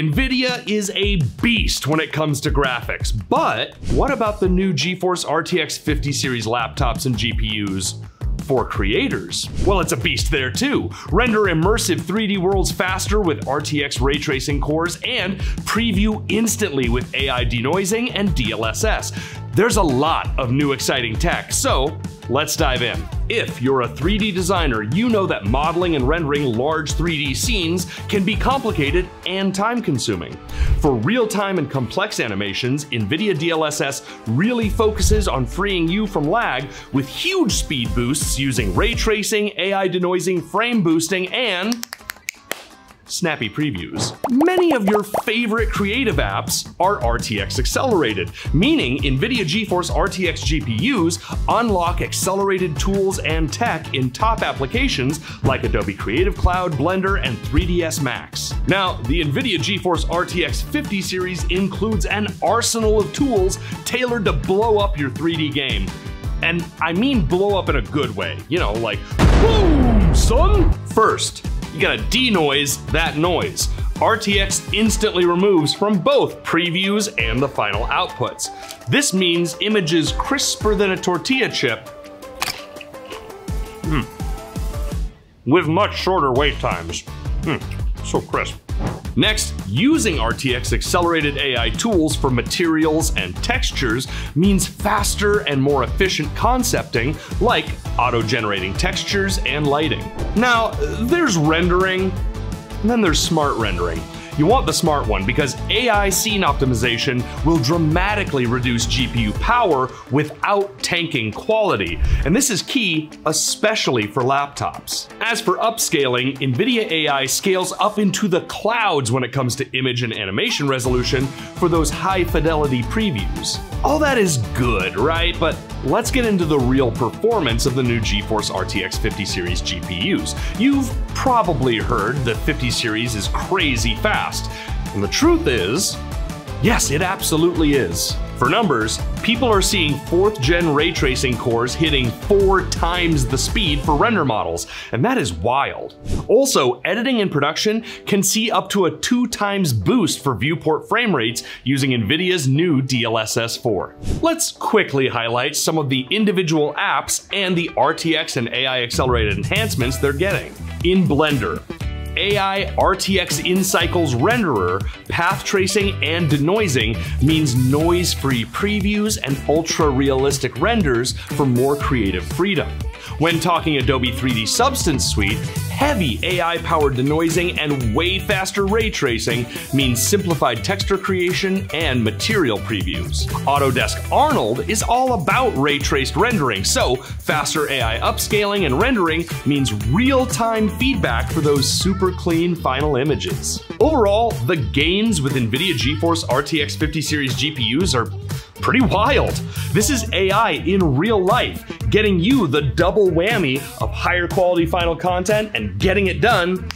NVIDIA is a beast when it comes to graphics, but what about the new GeForce RTX 50 series laptops and GPUs? For creators, well, it's a beast there too. Render immersive 3D worlds faster with RTX ray tracing cores and preview instantly with AI denoising and DLSS. There's a lot of new exciting tech, so let's dive in. If you're a 3D designer, you know that modeling and rendering large 3D scenes can be complicated and time consuming. For real-time and complex animations, NVIDIA DLSS really focuses on freeing you from lag with huge speed boosts using ray tracing, AI denoising, frame boosting, and snappy previews. Many of your favorite creative apps are RTX accelerated, meaning NVIDIA GeForce RTX GPUs unlock accelerated tools and tech in top applications like Adobe Creative Cloud, Blender, and 3ds Max. Now, the NVIDIA GeForce RTX 50 series includes an arsenal of tools tailored to blow up your 3D game. And I mean blow up in a good way, you know, like boom, son! First, you gotta denoise that noise. RTX instantly removes from both previews and the final outputs. This means images crisper than a tortilla chip mm. with much shorter wait times. Mm. So crisp. Next, using RTX accelerated AI tools for materials and textures means faster and more efficient concepting, like auto-generating textures and lighting. Now, there's rendering, and then there's smart rendering. You want the smart one because AI scene optimization will dramatically reduce GPU power without tanking quality, and this is key especially for laptops. As for upscaling, NVIDIA AI scales up into the clouds when it comes to image and animation resolution for those high fidelity previews. All that is good, right? But let's get into the real performance of the new GeForce RTX 50 series GPUs. You've probably heard the 50 series is crazy fast, and the truth is, yes, it absolutely is. For numbers, people are seeing 4th gen ray tracing cores hitting 4 times the speed for render models, and that is wild. Also, editing and production can see up to a 2 times boost for viewport frame rates using NVIDIA's new DLSS 4. Let's quickly highlight some of the individual apps and the RTX and AI accelerated enhancements they're getting. In Blender, AI RTX in Cycles renderer, path tracing, and denoising means noise-free previews and ultra-realistic renders for more creative freedom. When talking Adobe 3D Substance Suite, heavy AI-powered denoising and way faster ray tracing means simplified texture creation and material previews. Autodesk Arnold is all about ray-traced rendering, so faster AI upscaling and rendering means real-time feedback for those super clean final images. Overall, the gains with NVIDIA GeForce RTX 50 series GPUs are pretty wild. This is AI in real life, getting you the double whammy of higher quality final content and getting it done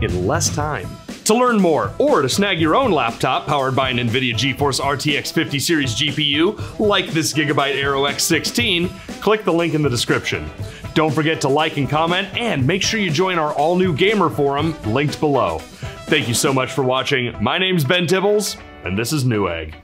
in less time. To learn more, or to snag your own laptop powered by an NVIDIA GeForce RTX 50 series GPU, like this Gigabyte Aero X16, click the link in the description. Don't forget to like and comment, and make sure you join our all new gamer forum linked below. Thank you so much for watching. My name's Ben Tibbles, and this is Newegg.